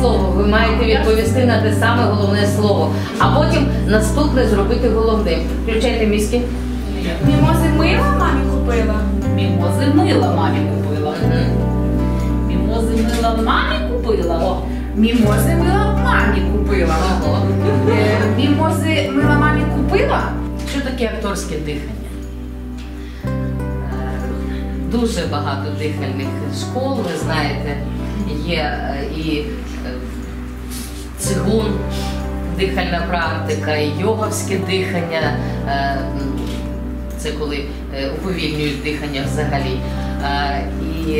слово. Ви маєте відповісти на те саме головне слово, а потім наступне зробити головним. Включайте мізки. Мімози мила мамі купила. Мімози мила мамі купила. Мімози мила мамі купила. Мімози мила мамі купила. Е, Мімози мила мамі купила. Що таке акторське дихання? Е, Дуже багато дихальних школ, ви знаєте, є е, і е, цигун, дихальна практика, і йоговське дихання. е, Це коли уповільнюють дихання взагалі. І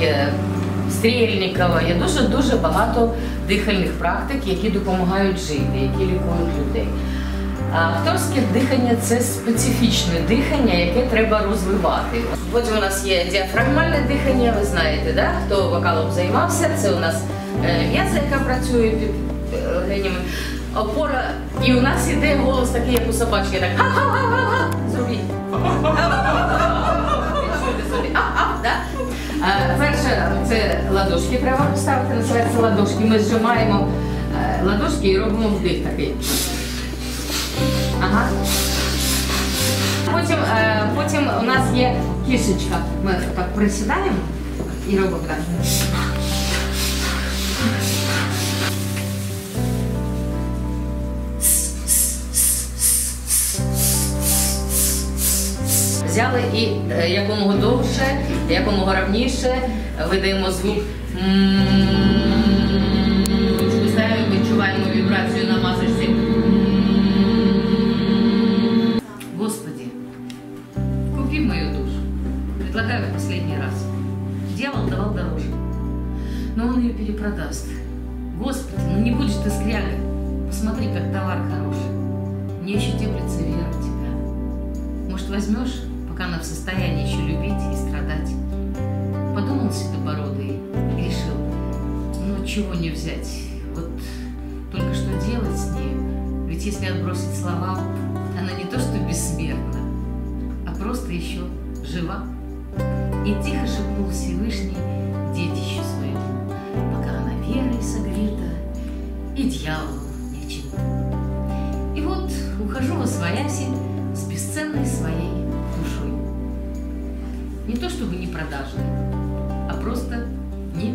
є Стрільникова, є дуже дуже багато дихальних практик, які допомагають жити, які лікують людей. Акторське дихання це специфічне дихання, яке треба розвивати. Потім у нас є діафрагмальне дихання, ви знаєте, да? хто вокалом займався, це у нас е, м'яза, яка працює під е, легенями. Опора, і у нас іде голос такий, як у собачки, так ха-ха-ха-ха, зробіть. Е, Перше, це ладошки треба поставити, називається ладошки. Ми зжимаємо ладошки і робимо вдих такий. Ага. Потім, е, потім у нас є кішечка. Ми так присідаємо і робимо так. Взяли і е, якомога довше, якомога равніше видаємо звук. Мою душу. Предлагаю в последний раз. Дьявол давал дороже. Но он ее перепродаст. Господи, ну не будешь ты скрягой. Посмотри, как товар хороший. Мне еще теплится вера в тебя. Может, возьмешь, пока она в состоянии еще любить и страдать? Подумал седобородый и решил, ну чего не взять? Вот только что делать с ней? Ведь если отбросить слова, она не то что бессмертна, просто еще жива. И тихо шепнул Всевышний детищу своему, пока она верой согрета и дьяволу нечем. И вот ухожу во свояси с бесценной своей душой. Не то чтобы не продажной, а просто не